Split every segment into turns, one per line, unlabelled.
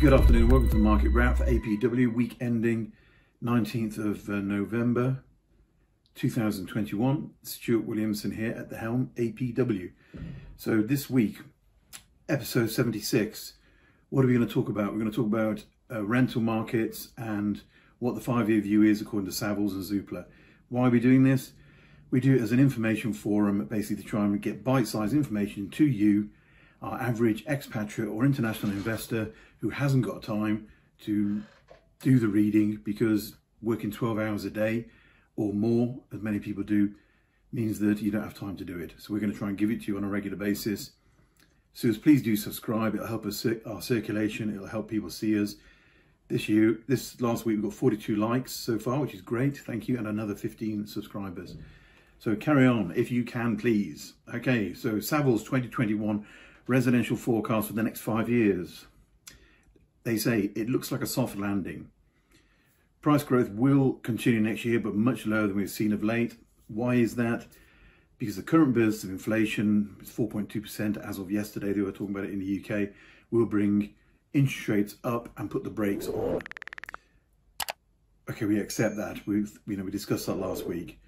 Good afternoon, welcome to the market wrap for APW week ending 19th of uh, November 2021. Stuart Williamson here at the helm, APW. So this week, episode 76, what are we going to talk about? We're going to talk about uh, rental markets and what the five-year view is according to Savills and Zoopla. Why are we doing this? We do it as an information forum, basically to try and get bite-sized information to you our average expatriate or international investor who hasn't got time to do the reading because working 12 hours a day or more, as many people do, means that you don't have time to do it. So we're going to try and give it to you on a regular basis. So please do subscribe. It'll help us our circulation. It'll help people see us. This year, this last week, we've got 42 likes so far, which is great. Thank you. And another 15 subscribers. So carry on if you can, please. Okay, so Savills 2021 residential forecast for the next five years. They say it looks like a soft landing. Price growth will continue next year, but much lower than we've seen of late. Why is that? Because the current burst of inflation, 4.2% as of yesterday, they were talking about it in the UK, will bring interest rates up and put the brakes on. Okay, we accept that. We've, you know, we discussed that last week.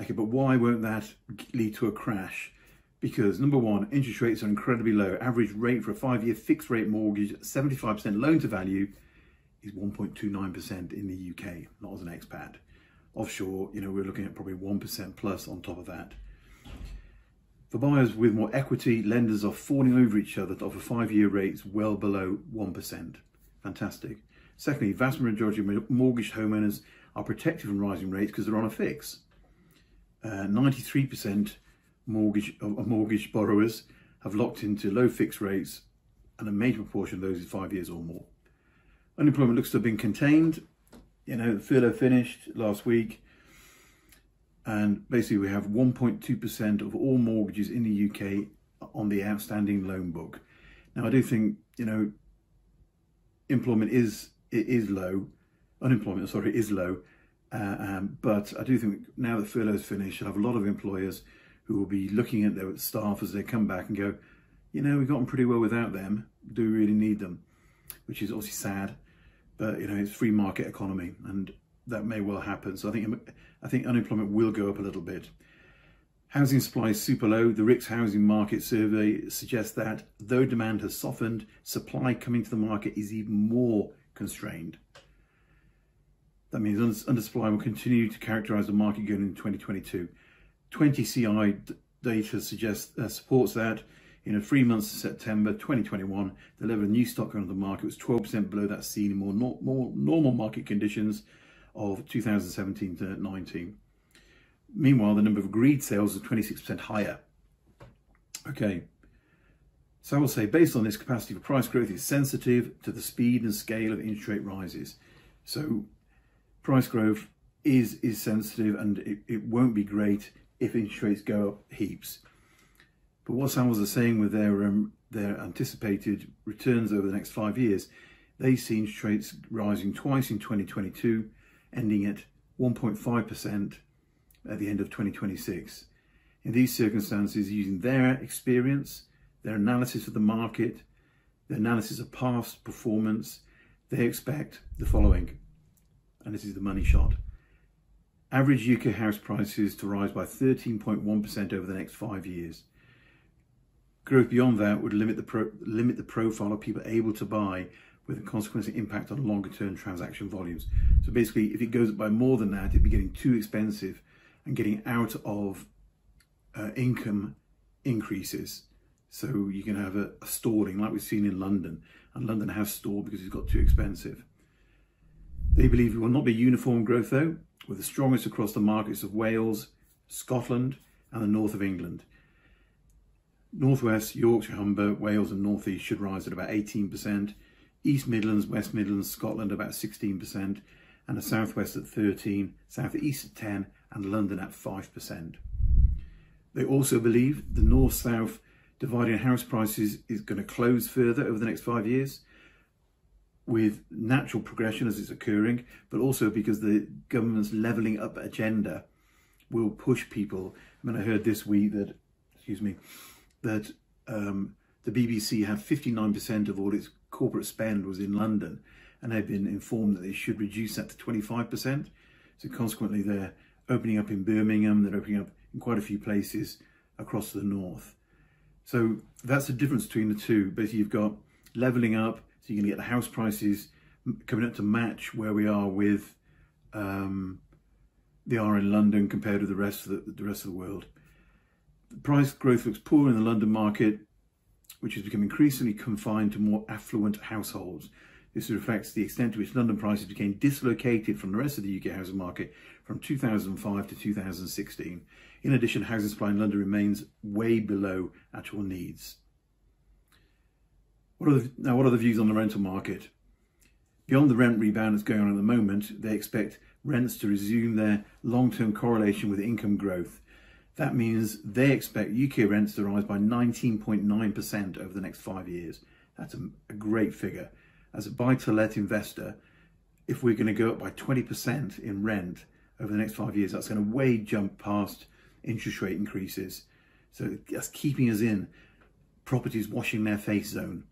Okay, but why won't that lead to a crash? Because number one, interest rates are incredibly low. Average rate for a five-year fixed rate mortgage, 75% loan to value is 1.29% in the UK, not as an expat. Offshore, you know, we're looking at probably 1% plus on top of that. For buyers with more equity, lenders are falling over each other to offer five-year rates well below 1%. Fantastic. Secondly, vast majority of mortgaged homeowners are protected from rising rates because they're on a fix. 93% uh, mortgage mortgage borrowers have locked into low fixed rates and a major proportion of those is five years or more. Unemployment looks to have been contained. You know, the furlough finished last week. And basically we have 1.2% of all mortgages in the UK on the outstanding loan book. Now I do think, you know, employment is it is low, unemployment, sorry, is low. Uh, um, but I do think now that furlough's finished, you'll have a lot of employers who will be looking at their staff as they come back and go, you know, we've gotten pretty well without them. Do we really need them? Which is obviously sad, but you know, it's free market economy and that may well happen. So I think I think unemployment will go up a little bit. Housing supply is super low. The RICS housing market survey suggests that though demand has softened, supply coming to the market is even more constrained. That means undersupply will continue to characterise the market going into 2022. TwentyCi data suggests uh, supports that in a three months September 2021, the level of new stock on the market was 12% below that seen in more, no, more normal market conditions of 2017 to 19. Meanwhile, the number of agreed sales is 26% higher. Okay, so I will say based on this capacity for price growth is sensitive to the speed and scale of interest rate rises. So price growth is is sensitive and it, it won't be great if interest rates go up heaps. But what Savills are saying with their um, their anticipated returns over the next five years, they see interest rates rising twice in 2022, ending at 1.5% at the end of 2026. In these circumstances, using their experience, their analysis of the market, their analysis of past performance, they expect the following. And this is the money shot. Average UK house prices to rise by 13.1% over the next five years. Growth beyond that would limit the, pro limit the profile of people able to buy with a consequential impact on longer term transaction volumes. So basically, if it goes up by more than that, it'd be getting too expensive and getting out of uh, income increases. So you can have a, a, stalling like we've seen in London. And London has stalled because it's got too expensive. They believe it will not be uniform growth though with the strongest across the markets of Wales, Scotland and the north of England. Northwest, Yorkshire, Humber, Wales and North East should rise at about 18%, East Midlands, West Midlands, Scotland about 16%, and the Southwest at 13, South East at 10 and London at 5%. They also believe the North-South dividing house prices is going to close further over the next five years with natural progression as it's occurring, but also because the government's levelling up agenda will push people. I mean, I heard this week that, excuse me, that um, the BBC had 59% of all its corporate spend was in London, and they've been informed that they should reduce that to 25%. So consequently, they're opening up in Birmingham, they're opening up in quite a few places across the north. So that's the difference between the two. Basically, you've got leveling up, so you're going to get the house prices coming up to match where we are with um, they are in London compared to the rest of the, the rest of the world. The price growth looks poor in the London market, which has become increasingly confined to more affluent households. This reflects the extent to which London prices became dislocated from the rest of the UK housing market from 2005 to 2016. In addition, housing supply in London remains way below actual needs. What are the, now, what are the views on the rental market? Beyond the rent rebound that's going on at the moment, they expect rents to resume their long-term correlation with income growth. That means they expect UK rents to rise by 19.9% over the next five years. That's a, a great figure as a buy-to-let investor, if we're going to go up by 20% in rent over the next five years, that's going to way jump past interest rate increases. So that's keeping us in properties washing their face zone.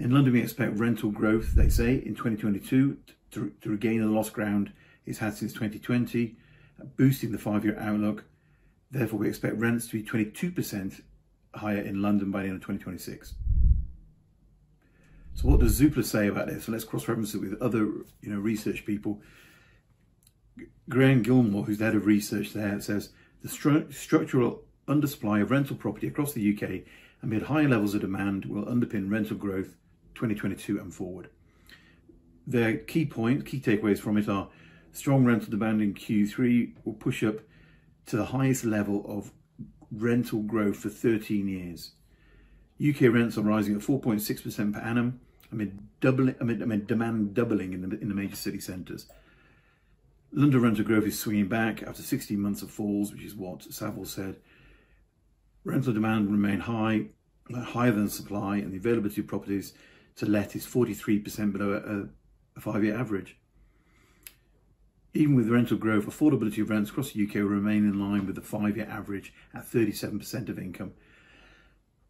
In London, we expect rental growth, they say, in 2022 to, to regain the lost ground it's had since 2020, boosting the five-year outlook. Therefore, we expect rents to be 22% higher in London by the end of 2026. So what does Zoopla say about this? So let's cross-reference it with other you know, research people. Gráinne Gilmore, who's the head of research there, says the stru structural undersupply of rental property across the UK amid high levels of demand will underpin rental growth 2022 and forward. Their key point, key takeaways from it are strong rental demand in Q3 will push up to the highest level of rental growth for 13 years. UK rents are rising at 4.6% per annum, amid, doubling, amid, amid demand doubling in the, in the major city centres. London rental growth is swinging back after 16 months of falls, which is what Savills said. Rental demand remain high, higher than supply, and the availability of properties to let is 43% below a, a five-year average. Even with rental growth, affordability of rents across the UK will remain in line with the five-year average at 37% of income.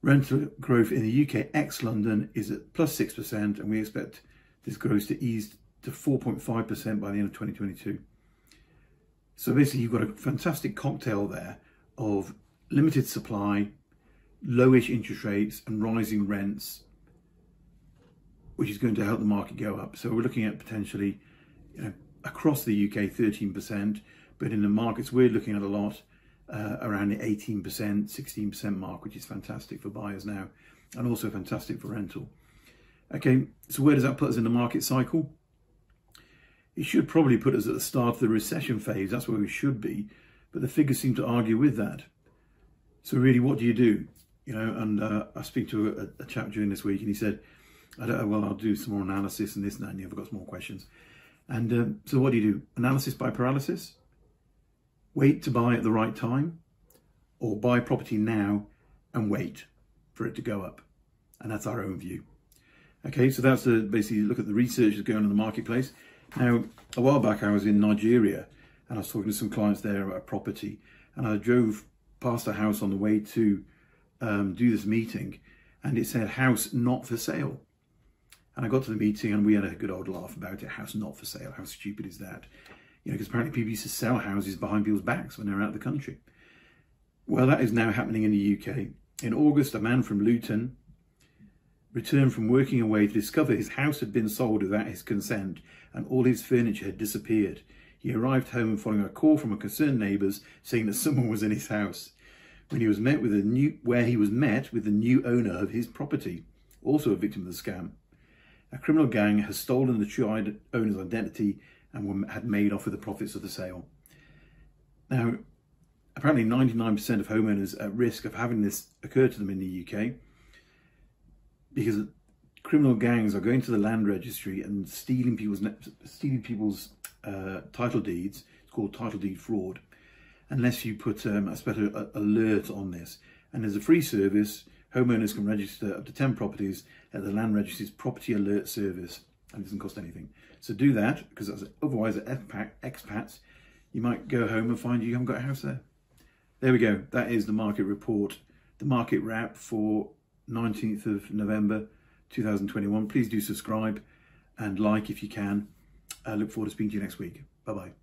Rental growth in the UK ex-London is at plus 6% and we expect this growth to ease to 4.5% by the end of 2022. So basically you've got a fantastic cocktail there of limited supply, lowish interest rates and rising rents, which is going to help the market go up. So we're looking at potentially you know, across the UK 13%, but in the markets we're looking at a lot, uh, around the 18%, 16% mark, which is fantastic for buyers now and also fantastic for rental. Okay, so where does that put us in the market cycle? It should probably put us at the start of the recession phase. That's where we should be, but the figures seem to argue with that. So really, what do you do? You know, and uh, I speak to a, a, chap during this week, and he said, "I don't. Well, I'll do some more analysis and this and that." And you've got some more questions. And um, so, what do you do? Analysis by paralysis wait to buy at the right time or buy property now and wait for it to go up. And that's our own view. Okay, so that's the, basically look at the research that's going on in the marketplace. Now, a while back I was in Nigeria and I was talking to some clients there about property and I drove past a house on the way to um, do this meeting and it said house not for sale. And I got to the meeting and we had a good old laugh about it. House not for sale. How stupid is that? You know, because apparently people used to sell houses behind people's backs when they were out of the country. Well, that is now happening in the UK. In August, a man from Luton returned from working away to discover his house had been sold without his consent and all his furniture had disappeared. He arrived home following a call from a concerned neighbours saying that someone was in his house. When he was met with a new, where he was met with the new owner of his property, also a victim of the scam. A criminal gang has stolen the true owner's identity and had made off with the profits of the sale. Now, apparently 99% of homeowners are at risk of having this occur to them in the UK because criminal gangs are going to the land registry and stealing people's stealing people's uh, title deeds. It's called title deed fraud. Unless you put um, a special alert on this, and there's a free service. Homeowners can register up to 10 properties at the Land Registry's Property Alert Service and it doesn't cost anything. So do that because otherwise at expats, you might go home and find you haven't got a house there. There we go. That is the market report, the market wrap for 19th of November 2021. Please do subscribe and like if you can. I look forward to speaking to you next week. Bye bye.